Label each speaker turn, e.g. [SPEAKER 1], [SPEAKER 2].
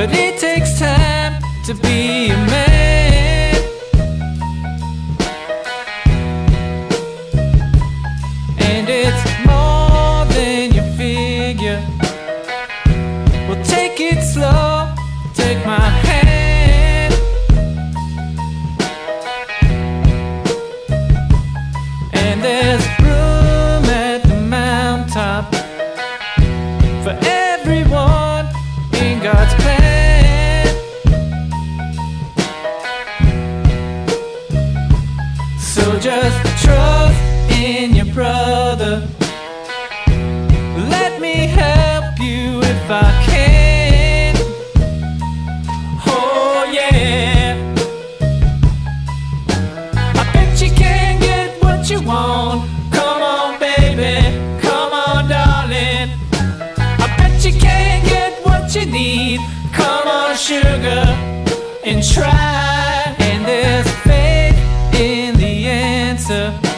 [SPEAKER 1] But it takes time to be a man. And it's more than you figure. Well, take it slow, take my hand. And there's room at the mountaintop for everyone in God's So just trust in your brother. Let me help you if I can. Oh, yeah. I bet you can get what you want. Come on, baby. Come on, darling. I bet you can get what you need. Come on, sugar, and try. answer